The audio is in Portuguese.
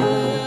Música